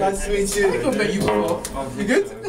Nice to meet you. I've met you before. You good?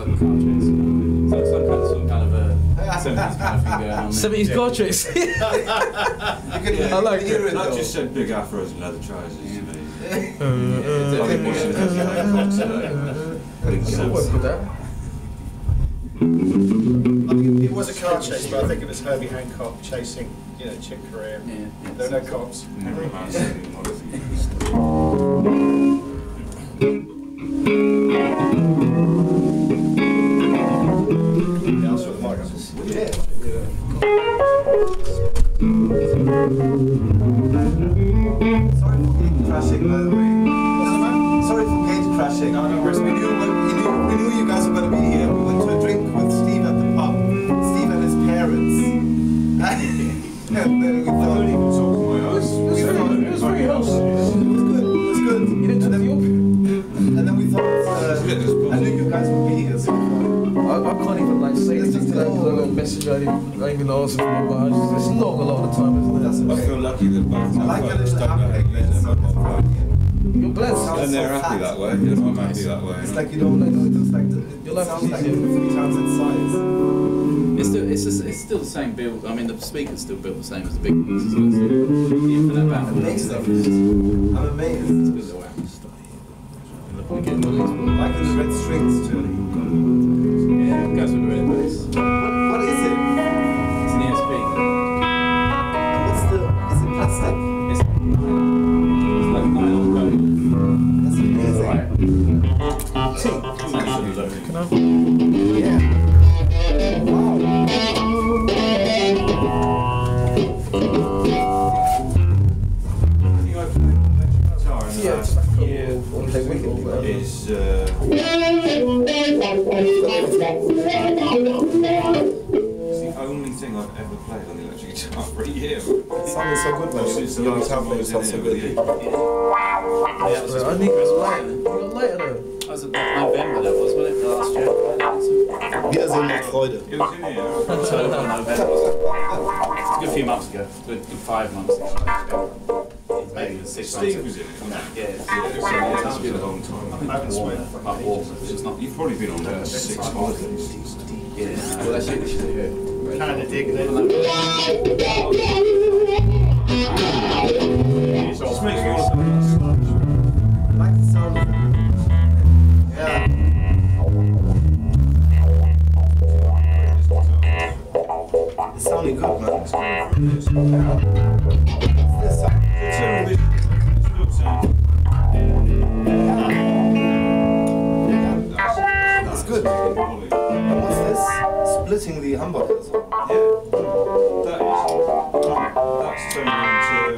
But almost like a car chase. So it's some kind of, some kind of a 70s kind of thing going on. 70s car chase. You I like hear it. it. Not just said big afros and leather trousers. You know. Yeah, uh, uh, uh, Like Washington has a haircut today. Big I'll work sense. with that. I mean, it was a car chase, but I think it was Herbie Hancock chasing, you know, Chick Corea. Yeah, yeah. There were no cops. guys would be here. So I, I can't even like say It's anything just to that a because I got a message I didn't, I even asked for but I just, it's long a lot of the time, isn't That's it? I feel lucky that both I my like a folks little don't know English and I'm not. You're blessed. And they're happy that way, and I'm happy that way. It's like you don't know. It looks like the, Your it life sounds is like three times its size. It's still, it's, just, it's still the same build. I mean, the speaker's still built the same as the big ones. So it's the infinite amount of Amazing. stuff. It's just I'm amazed. good the way. We get all these- Like the red too. Yeah, it's the only thing I've ever played on the electric guitar for a year. It sounded so good when Since the you last time I it was sounds in so here good. you. Yeah, it was just I need Christmas to later. You got later though. That was about November, that was, wasn't it? Last year. Wir sind noch Freude. It was in here. October, November. It's a good few months ago. Good, good five months ago. Maybe six months Steve was in it. wasn't he? Yeah, Yeah, it was, yeah, it was a long time. I think it's warm. Up warm. It's not. You've probably been on about six holidays. Yeah. Well, that's it. We should. Kind of digging it. Just makes me want to I like the sound of it. Yeah. It's sounding good, It's good. And what's this? Splitting the hamburgers. That is, that's turned into,